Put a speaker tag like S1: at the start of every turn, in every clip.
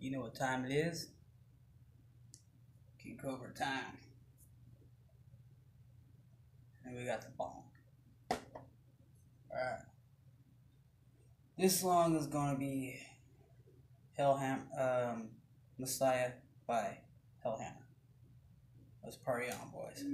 S1: You know what time it is? King Cobra time. And we got the bong. Alright. This song is gonna be Hellham um, Messiah by Hellhammer. Let's party on, boys.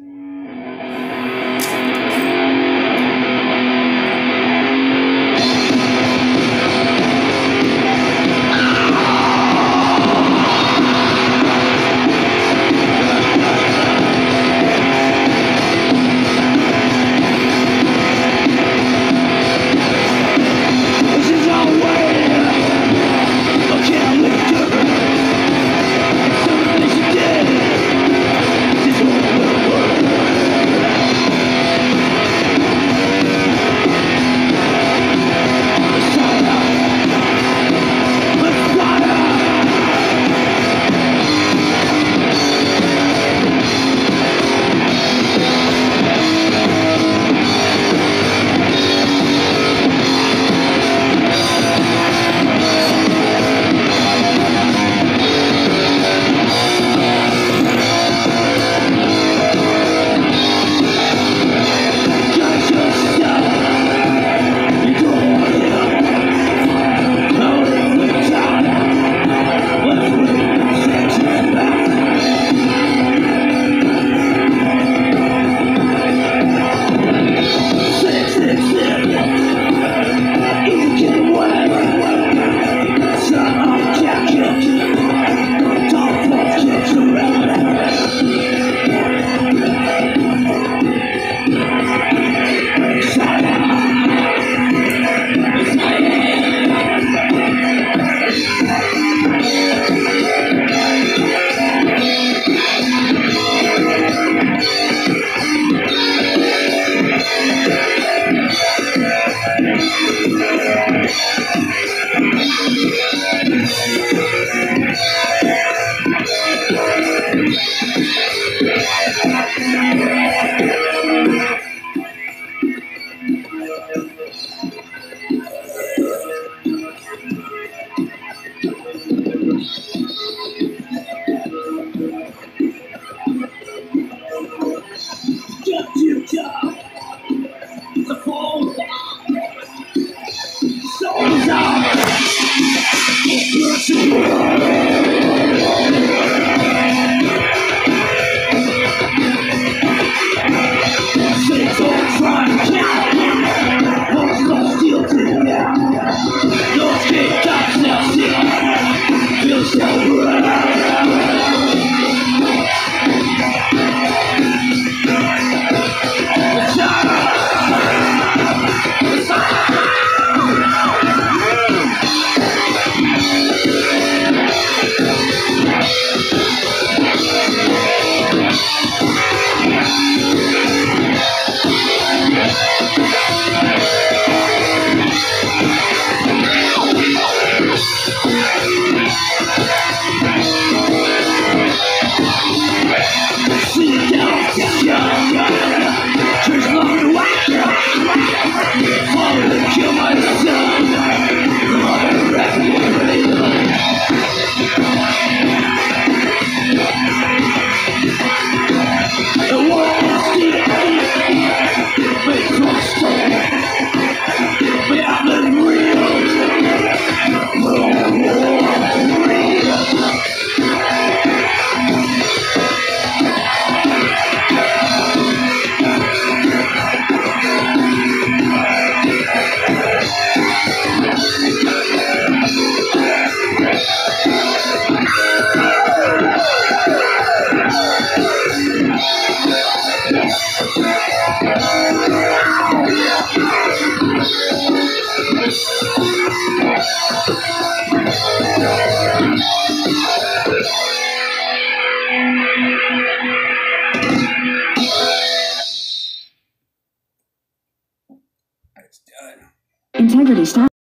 S2: kill my
S3: Integrity stop.